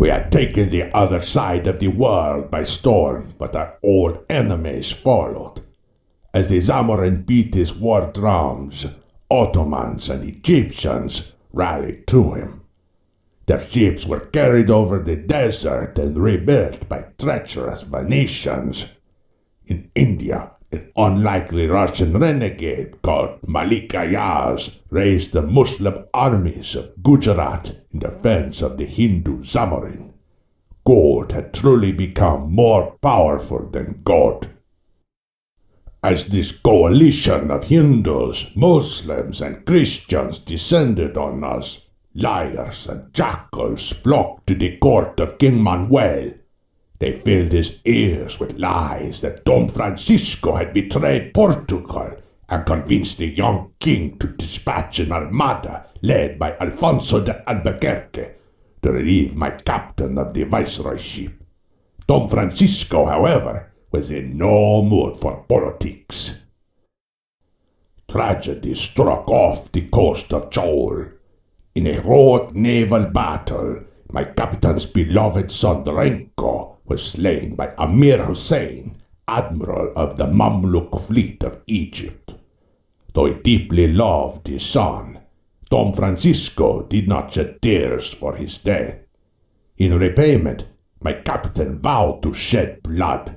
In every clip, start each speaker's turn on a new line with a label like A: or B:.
A: We had taken the other side of the world by storm, but our old enemies followed. As the Zamorin beat his war drums, Ottomans and Egyptians rallied to him. Their ships were carried over the desert and rebuilt by treacherous Venetians. In India, an unlikely Russian renegade called Malik Ayyaz raised the Muslim armies of Gujarat in defense of the Hindu Zamorin. Gold had truly become more powerful than God. As this coalition of Hindus, Muslims, and Christians descended on us, liars and jackals flocked to the court of King Manuel they filled his ears with lies that Don Francisco had betrayed Portugal and convinced the young king to dispatch an armada led by Alfonso de Albuquerque to relieve my captain of the viceroyship. Don Francisco, however, was in no mood for politics. Tragedy struck off the coast of Chaul. In a heroic naval battle, my captain's beloved son Renko was slain by Amir Husain, admiral of the Mamluk fleet of Egypt. Though he deeply loved his son, Don Francisco did not shed tears for his death. In repayment, my captain vowed to shed blood.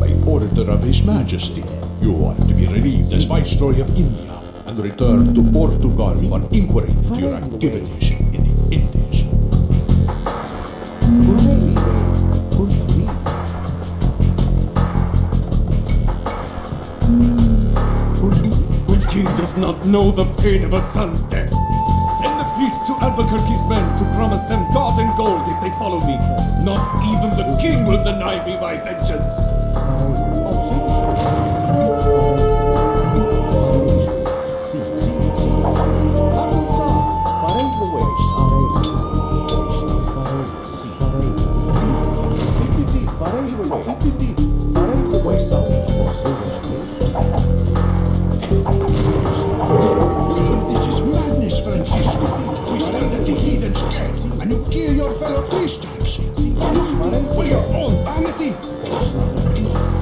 B: By order of His Majesty, you are to be relieved as Viceroy of India and return to Portugal for inquiry into your activities in the Indies.
C: The king does not know the pain of a son's death. Send the priest to Albuquerque's men to promise them God and gold if they follow me. Not even the king will deny me my vengeance.
B: Kill your fellow Christians. For your own vanity.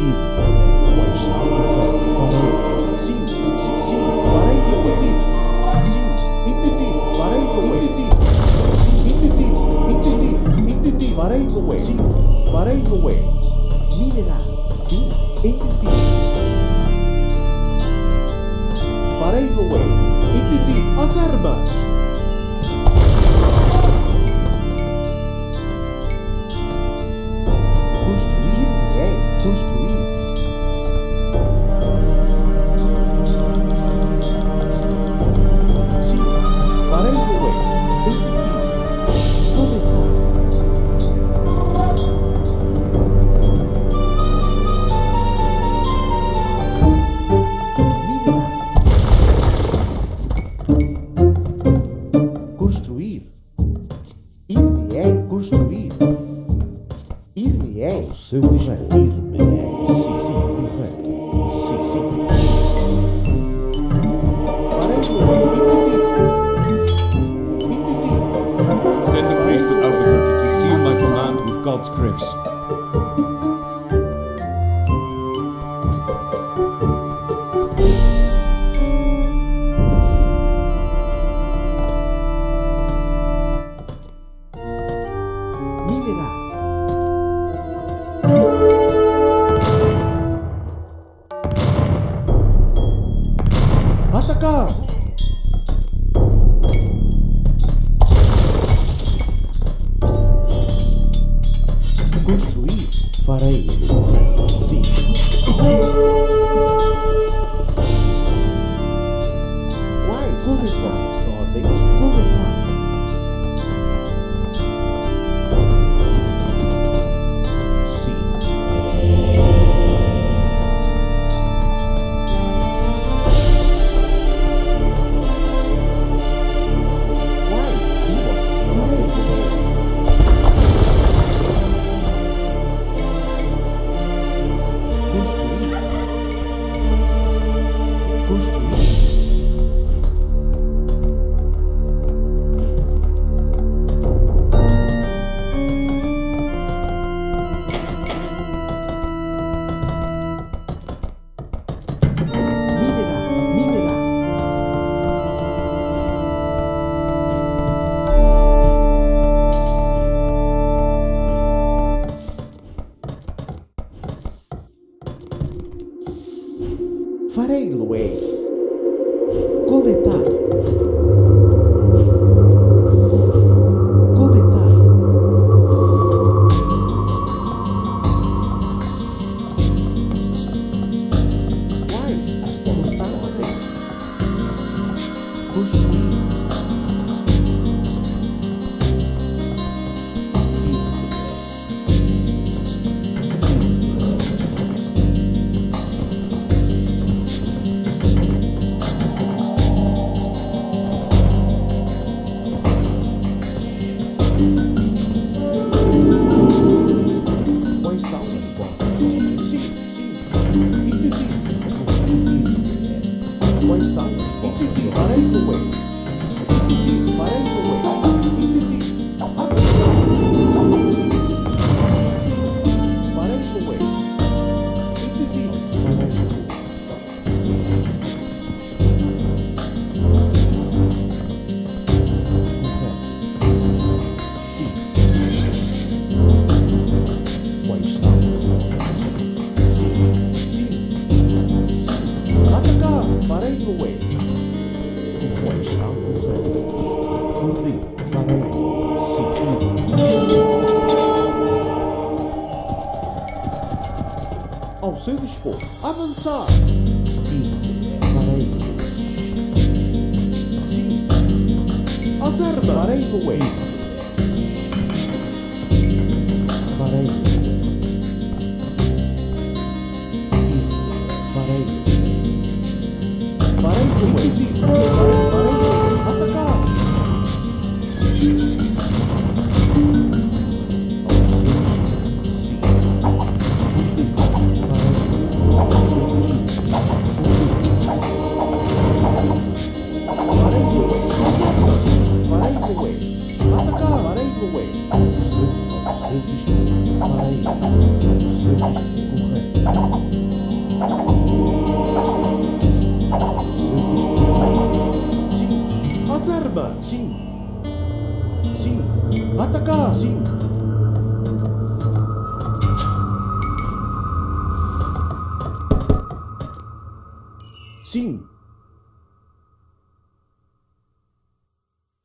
D: Ir, Farei, dispor, avançar.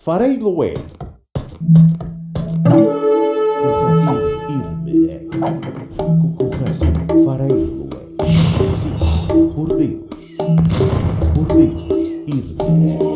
D: Farei-lo-é. Corração, ir-me-ei. Corração, farei-lo-é. Sim, por Deus. Por Deus, ir-me-ei.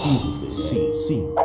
D: 弟弟的。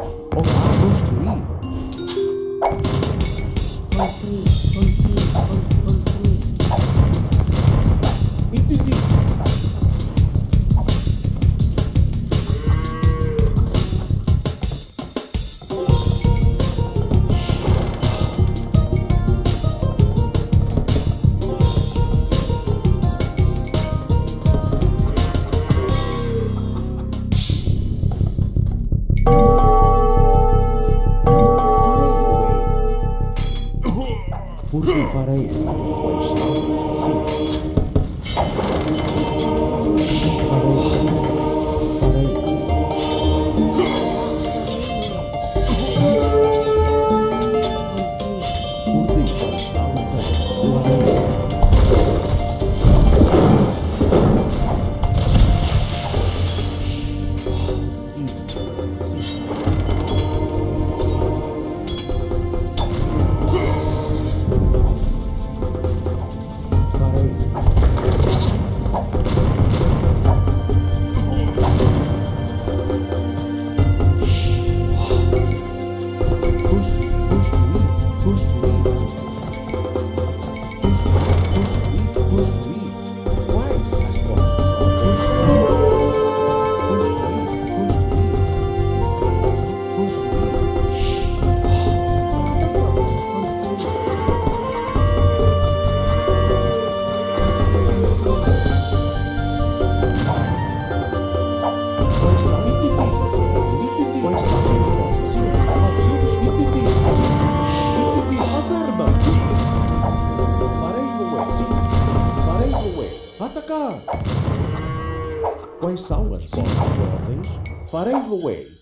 D: Ordens? Farei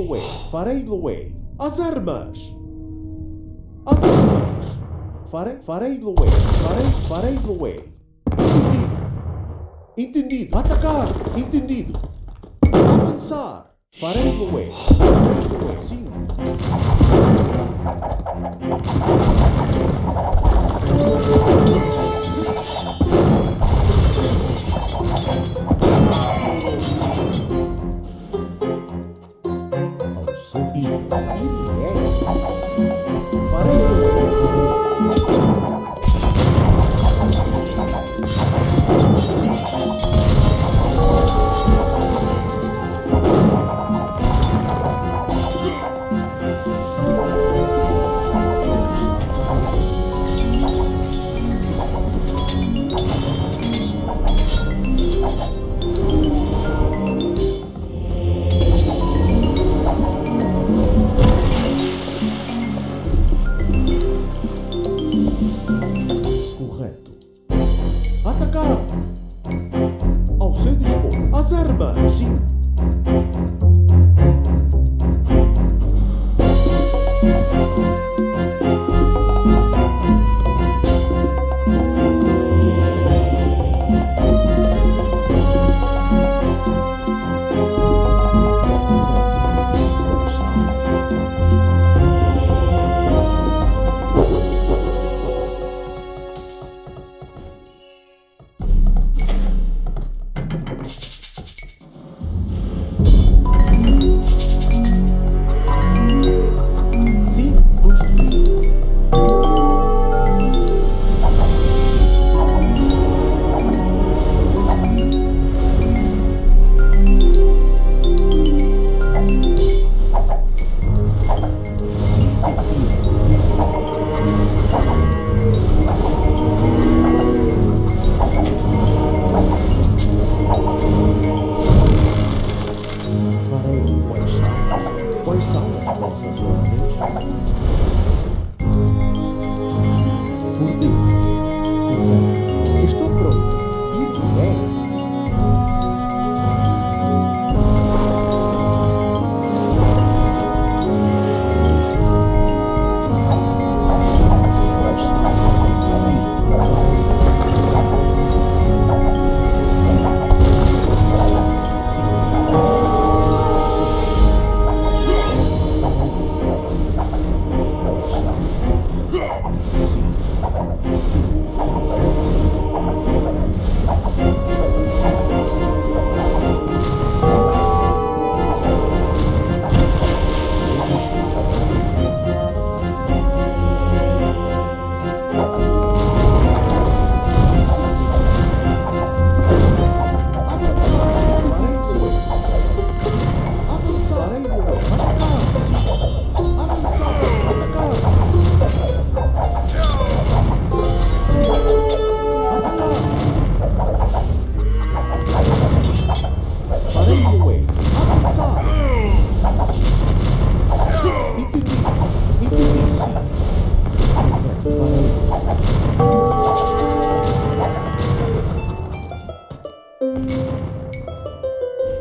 D: Farei-lo-ei, farei-lo-ei. As armas! As armas! Farei-lo-ei, farei, farei-lo-ei. Entendido! Entendido! Atacar! Entendido!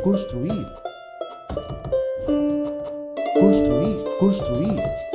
D: Construir. Construir. Construir.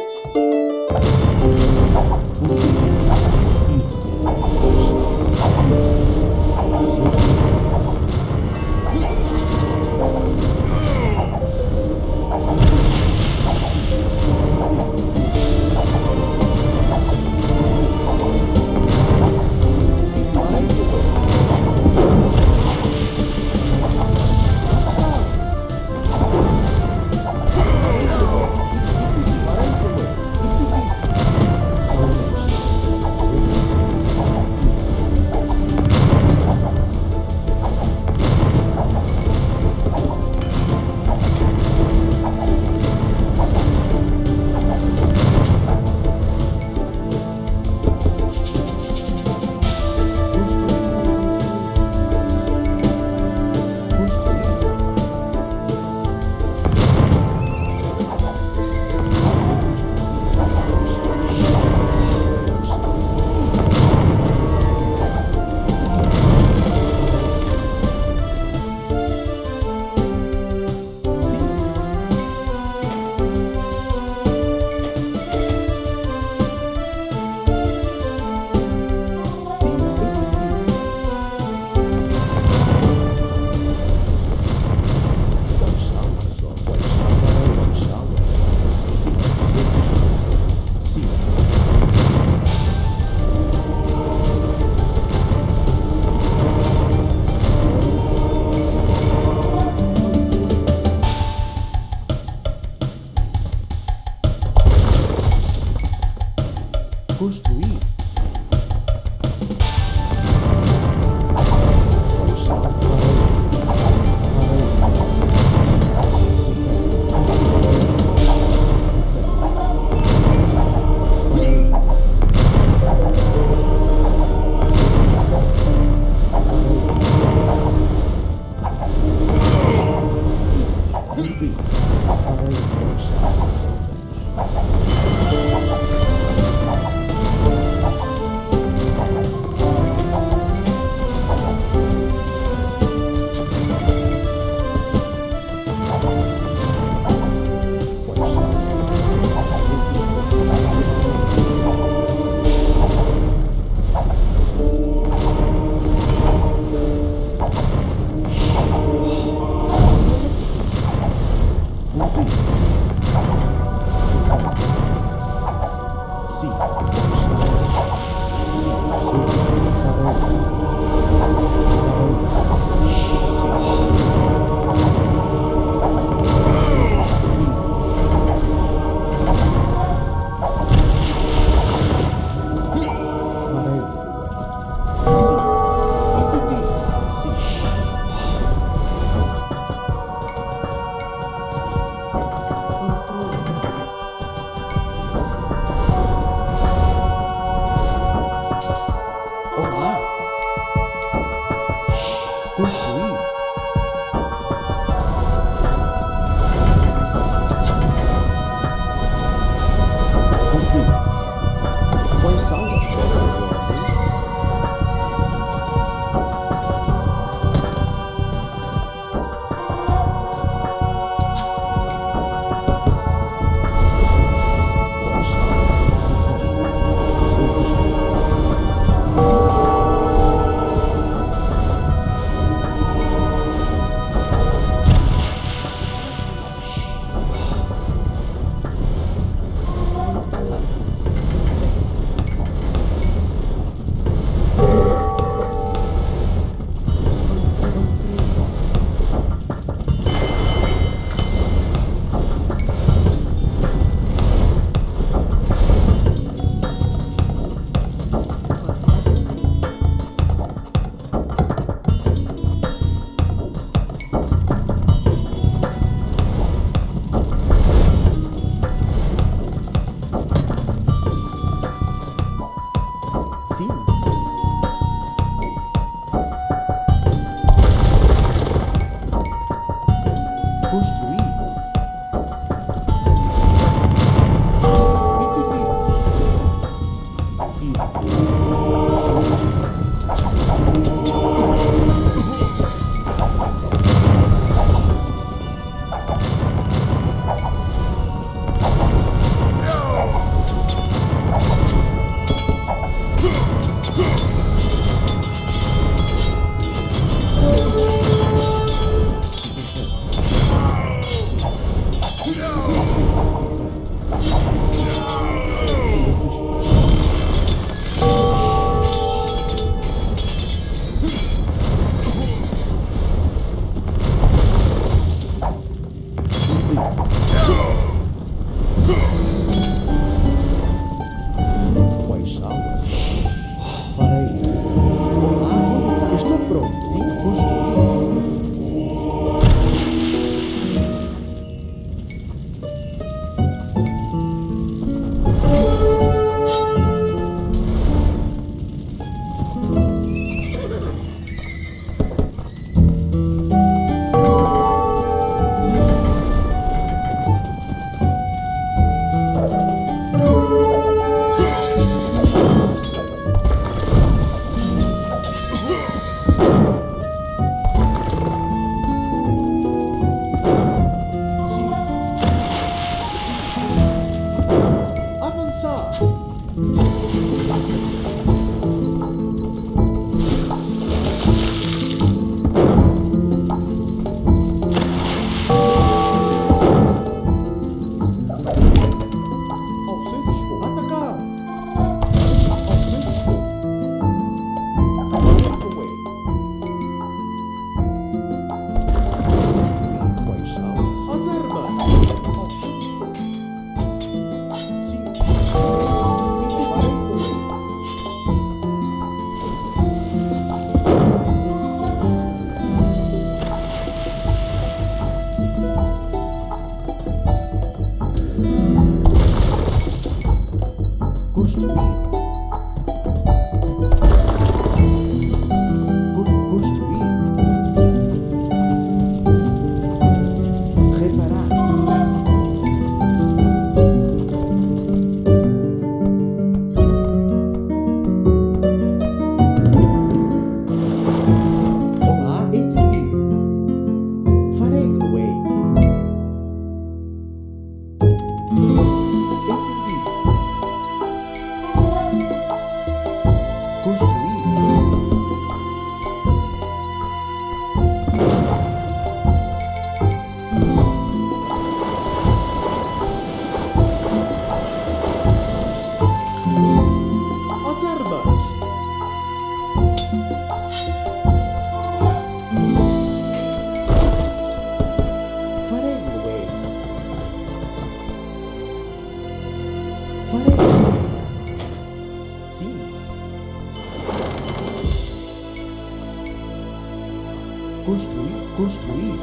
D: Construir.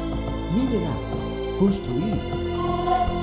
D: Minerar. Construir.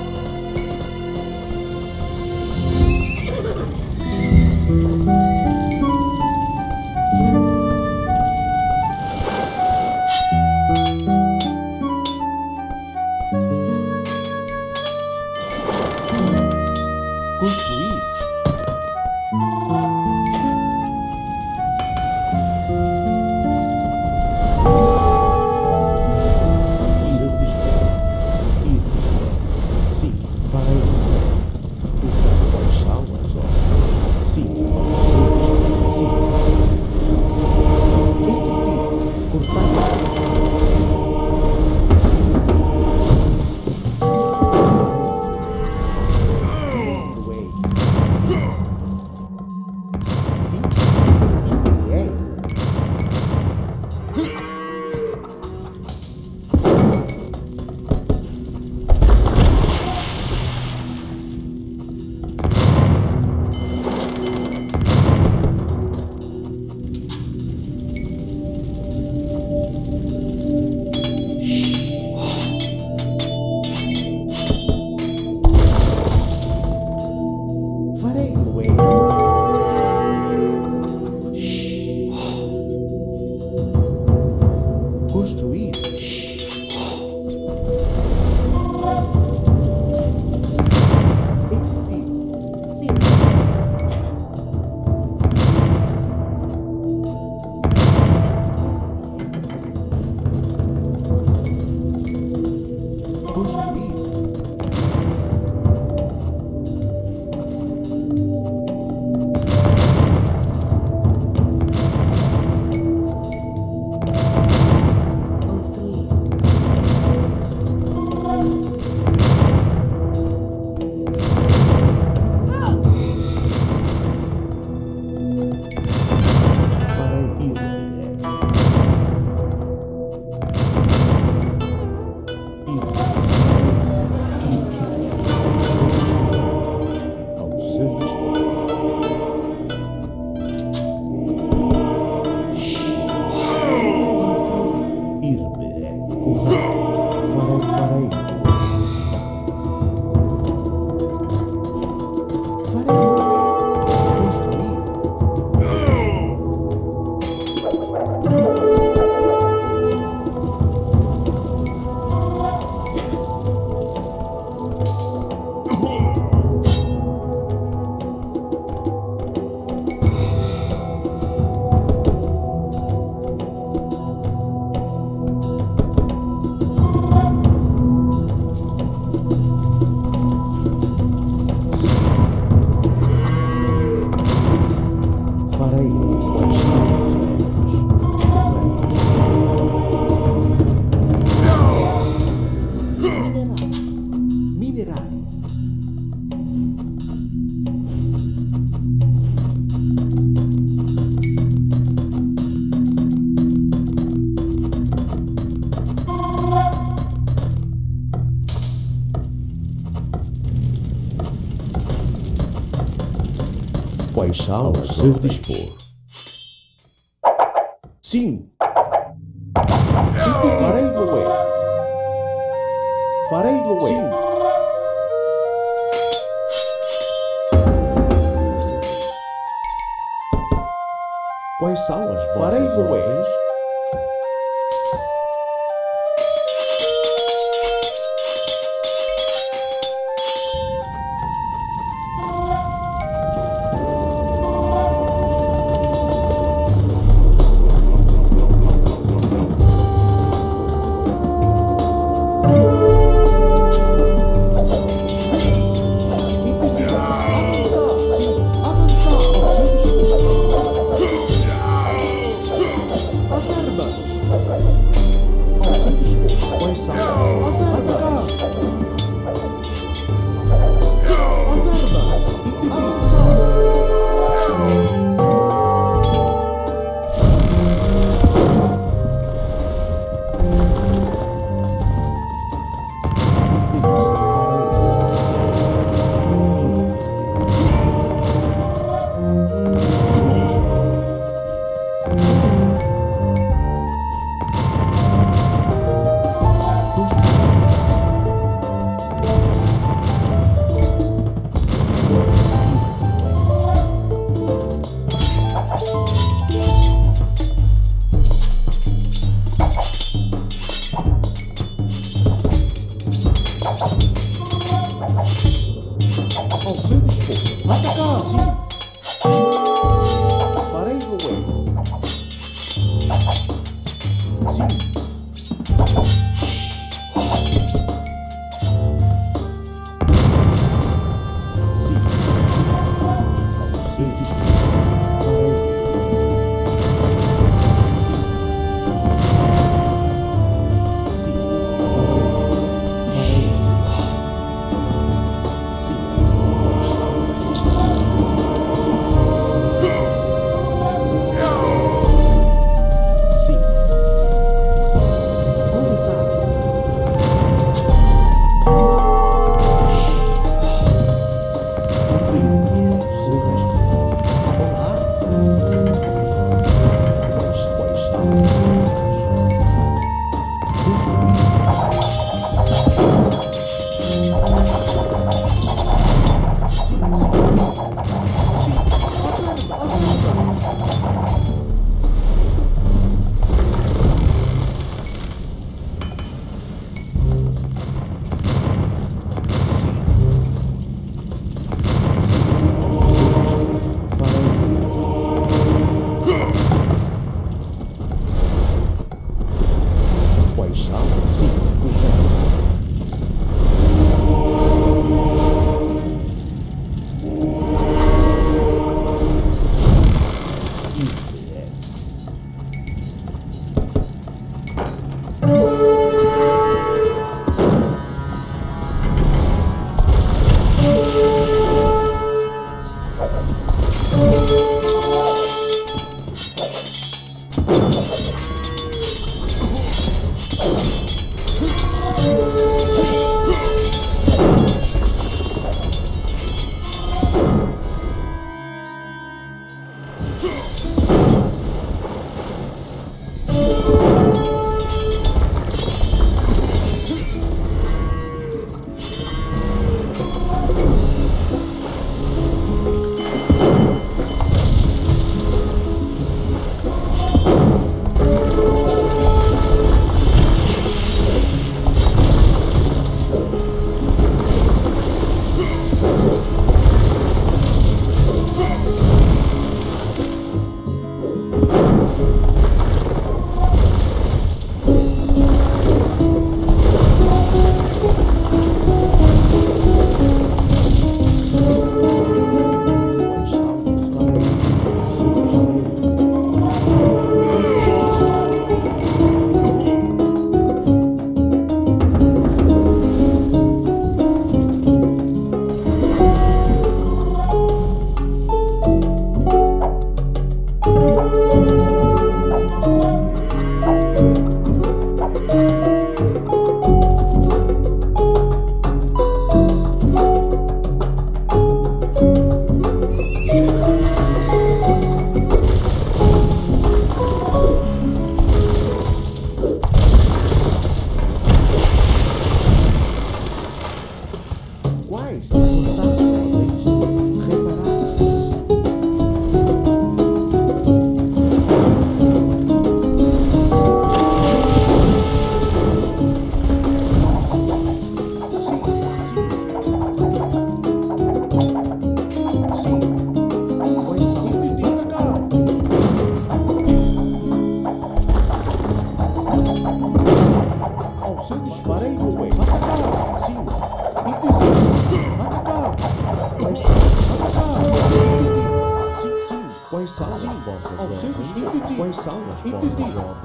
D: Ao seu dispor?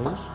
D: Magnus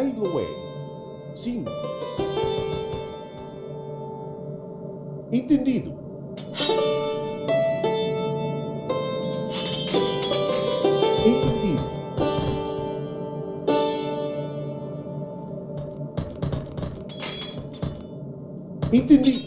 D: Parade Away. É.
E: Sim.
D: Entendido. Entendido. Entendido.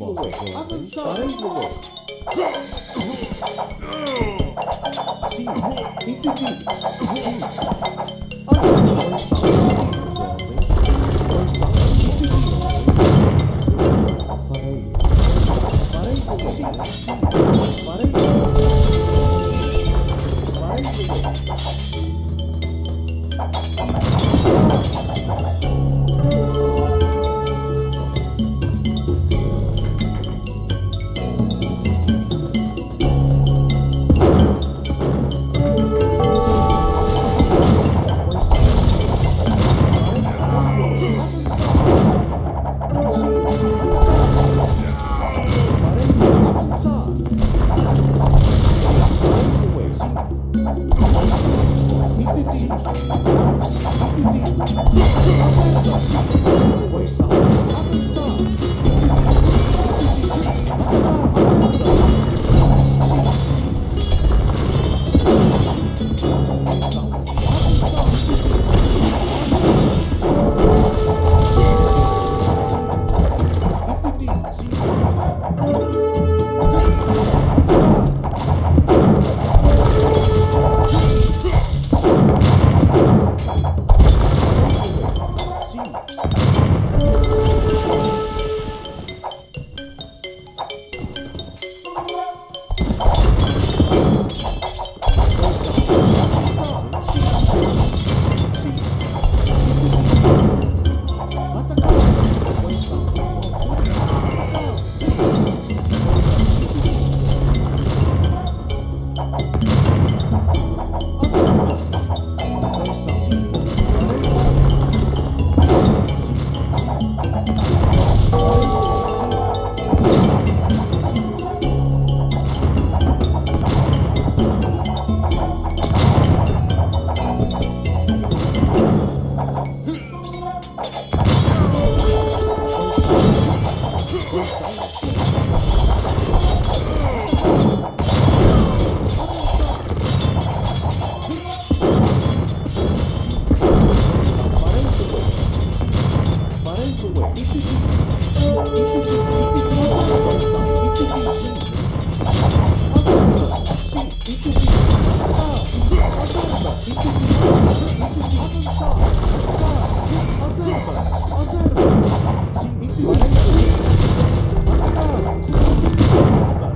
F: Avanzare,
D: avanzare. Sì, impedire. Sì.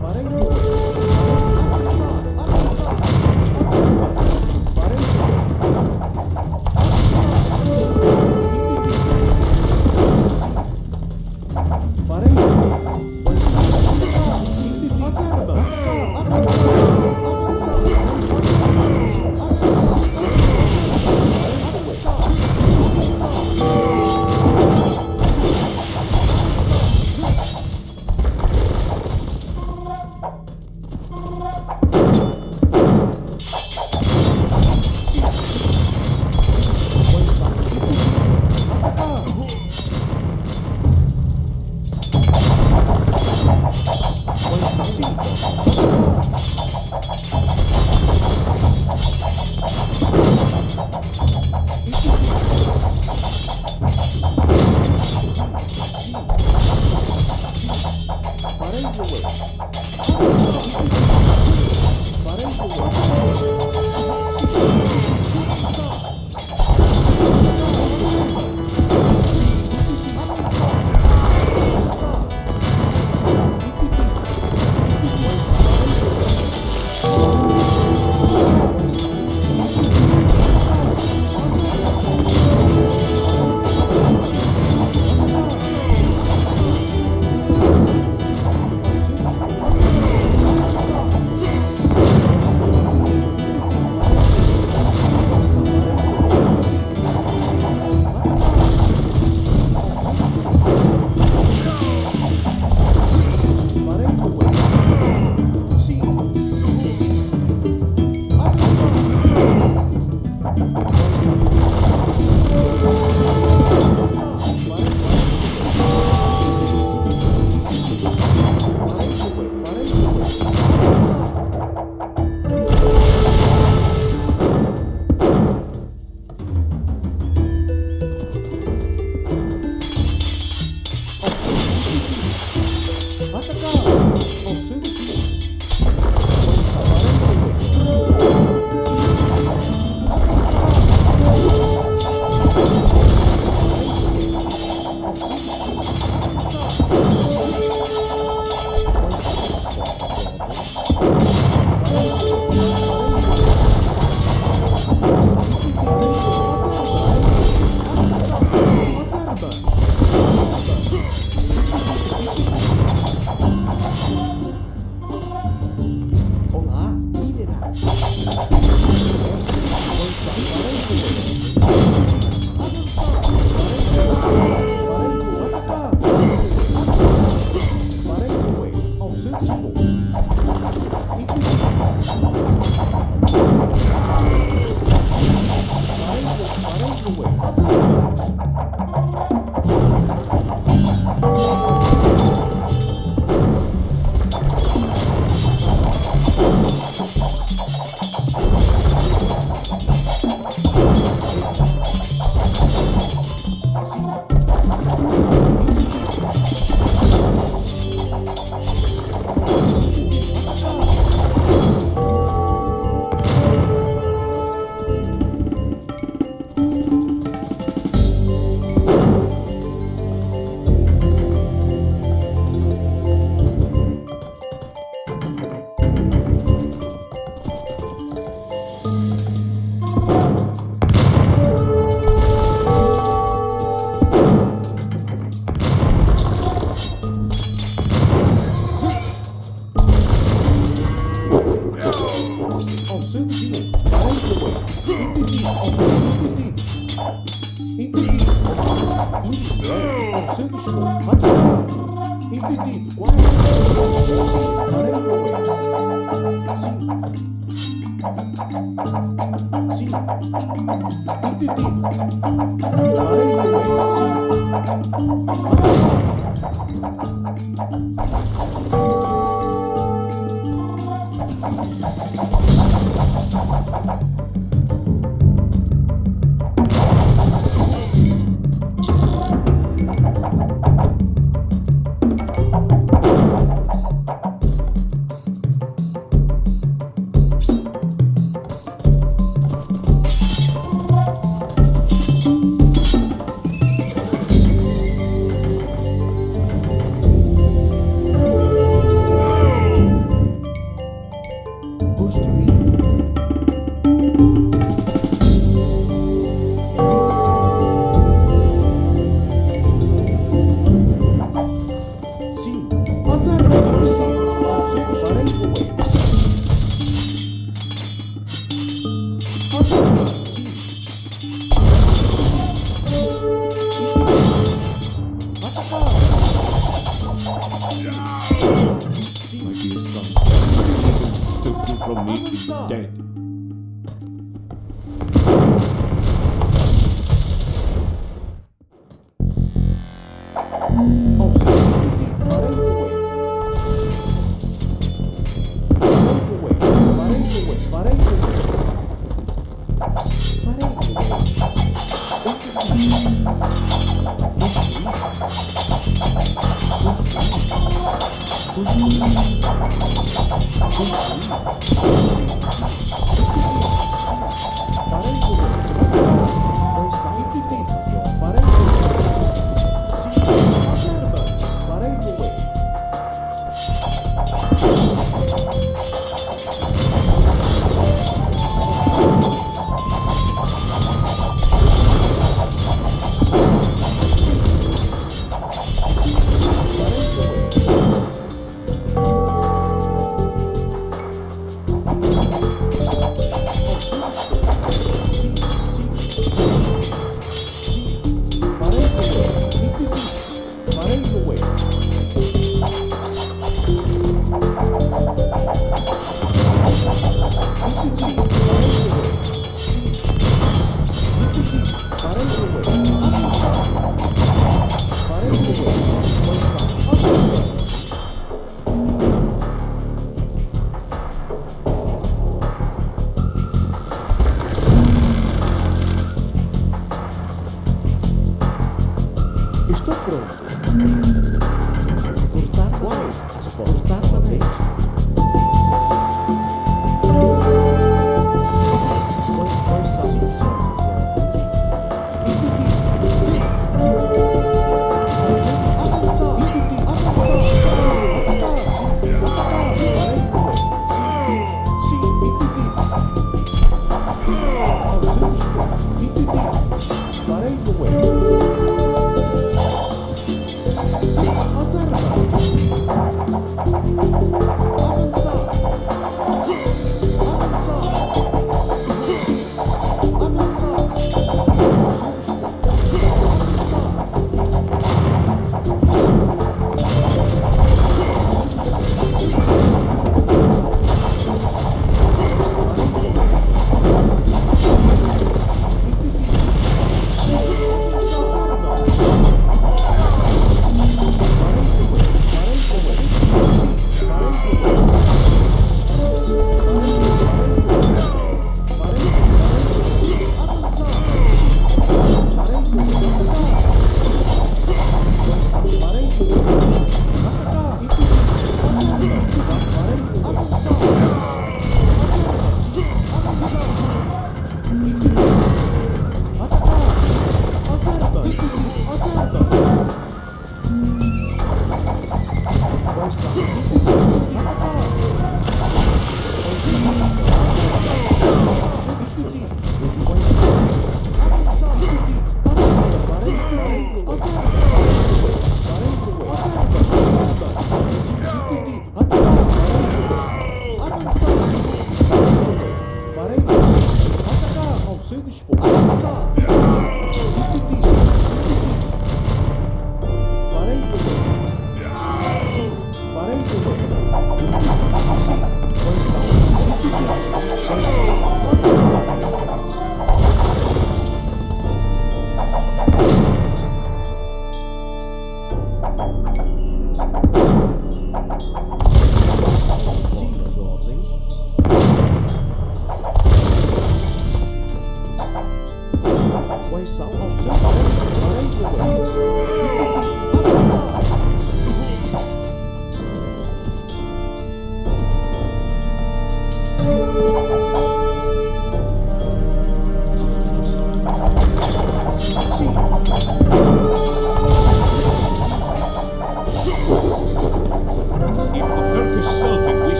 D: Farengo.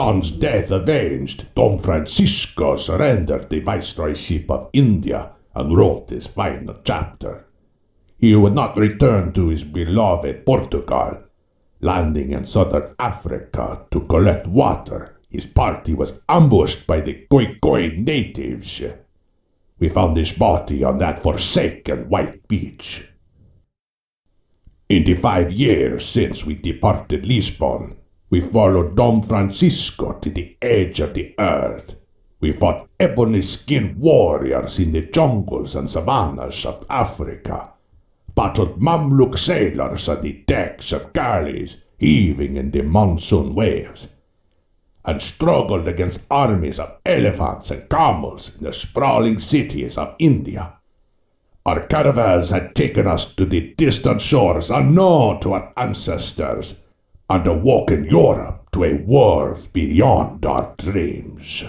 A: Son's death avenged, Don Francisco surrendered the viceroyship of India and wrote his final chapter. He would not return to his beloved Portugal. Landing in southern Africa to collect water, his party was ambushed by the Khoikhoi natives. We found his body on that forsaken white beach. In the five years since we departed Lisbon, we followed Don Francisco to the edge of the earth. We fought ebony skinned warriors in the jungles and savannas of Africa, battled Mamluk sailors on the decks of galleys heaving in the monsoon waves, and struggled against armies of elephants and camels in the sprawling cities of India. Our caravels had taken us to the distant shores unknown to our ancestors, and awoken Europe to a world beyond our dreams.